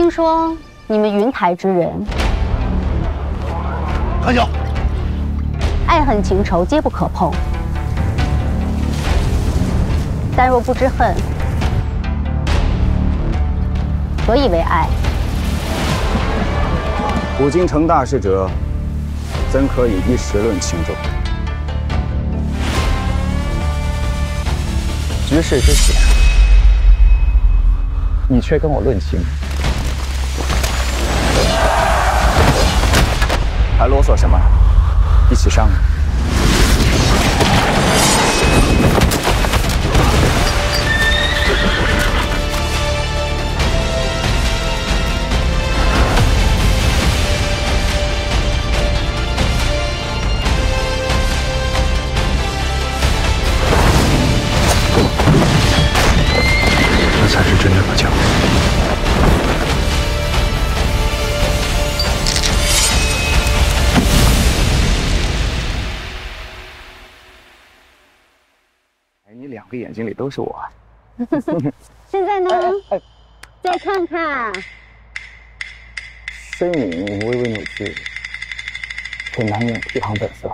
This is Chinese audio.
听说你们云台之人，看笑，爱恨情仇皆不可碰。但若不知恨，何以为爱？古今成大事者，怎可以一时论轻重？局势之险，你却跟我论情，还啰嗦什么？一起上！两个眼睛里都是我。现在呢？再看看，身影微微扭曲，却难掩一行本色。